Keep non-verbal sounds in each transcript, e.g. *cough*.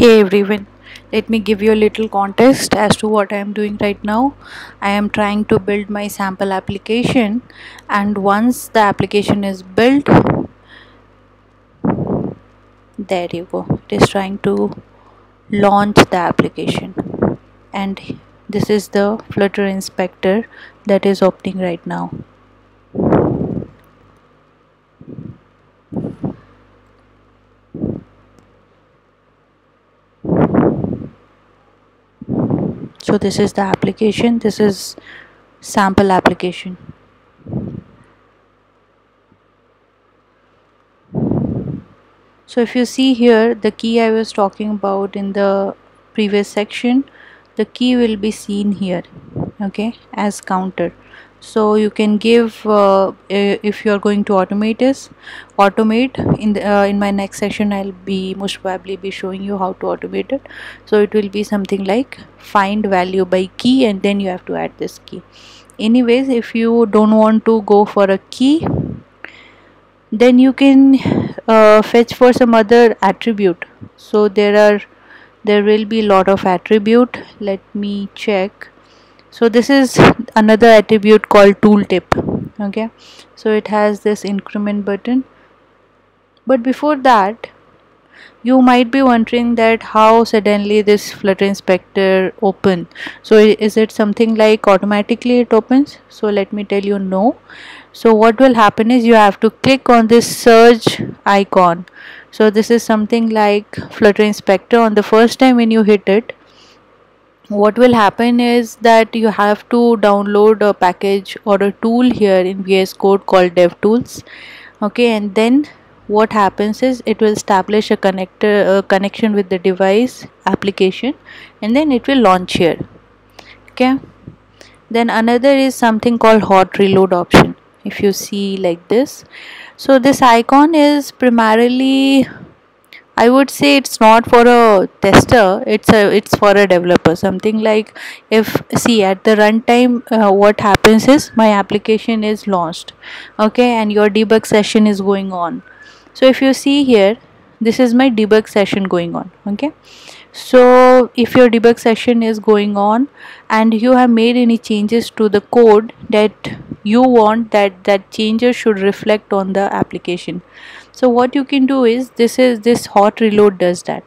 hey everyone. Let me give you a little context as to what i am doing right now. I am trying to build my sample application and once the application is built there you go. It is trying to launch the application. And this is the flutter inspector that is opening right now so this is the application. This is sample application. So if you see here the key I was talking about in the previous section the key will be seen here okay as counter so you can give uh, if you are going to automate this automate. In the uh, in my next session I'll be most probably be showing you how to automate it. So it will be something like find value by key and then you have to add this key. Anyways if you don't want to go for a key then you can uh, fetch for some other attribute. So there are there will be a lot of attribute. Let me check. So this is another attribute called tooltip okay? So it has this increment button. But before that you might be wondering that how suddenly this flutter inspector open. So is it something like automatically it opens? So let me tell you no. So what will happen is you have to click on this search icon. So this is something like flutter inspector on the first time when you hit it what will happen is that you have to download a package or a tool here in VS Code called DevTools okay? And then what happens is it will establish a connector a connection with the device application and then it will launch here okay? Then another is something called hot reload option if you see like this. So this icon is primarily I would say it's not for a tester it's a it's for a developer. Something like if see at the runtime uh, what happens is my application is launched okay and your debug session is going on. So if you see here this is my debug session going on okay? So if your debug session is going on and you have made any changes to the code that you want that that changes should reflect on the application. So what you can do is this is this hot reload does that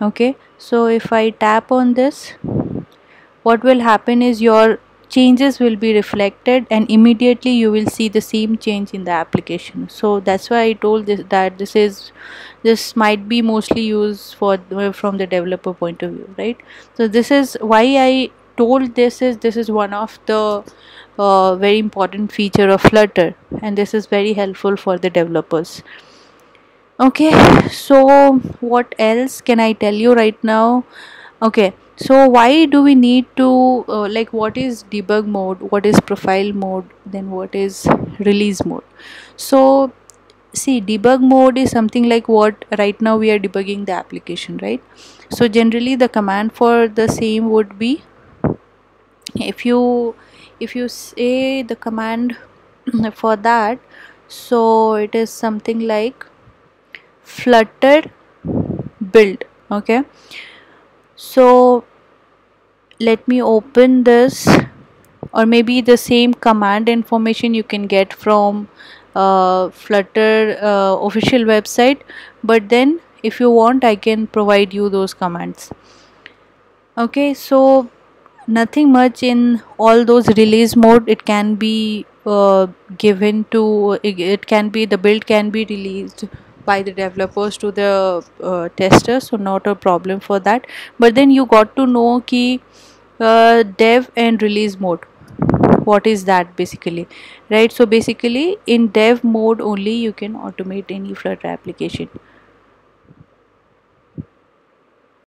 okay? So if I tap on this what will happen is your changes will be reflected and immediately you will see the same change in the application. So that's why I told this that this is this might be mostly used for from the developer point of view right? So this is why I told this is this is one of the uh, very important feature of flutter and this is very helpful for the developers. Okay so what else can i tell you right now? Okay so why do we need to uh, like what is debug mode? What is profile mode? Then what is release mode? So see debug mode is something like what right now we are debugging the application right? So generally the command for the same would be if you if you say the command *clears throat* for that so it is something like flutter build okay so let me open this or maybe the same command information you can get from uh, flutter uh, official website. But then if you want I can provide you those commands. Okay so nothing much in all those release mode. It can be uh, given to it can be the build can be released by the developers to the uh, testers so not a problem for that. But then you got to know key uh, dev and release mode. What is that basically? Right? So basically in dev mode only you can automate any flutter application